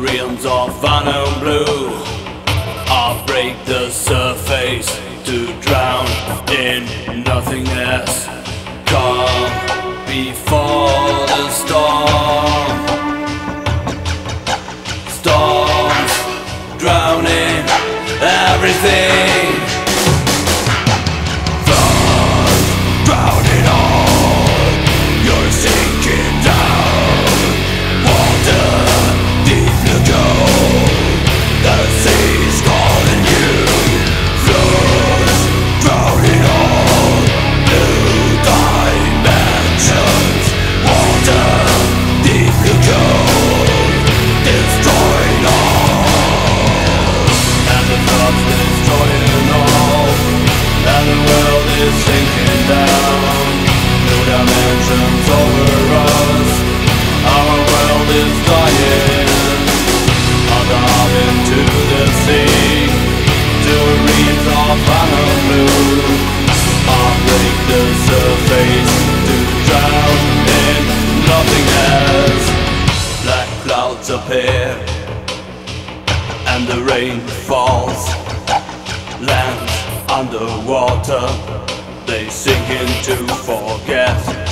Realms of unknown blue. I'll break the surface to drown in nothingness. Come before the storm. Storms drowning everything. the rain falls. Lands underwater, they sink into forget.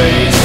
face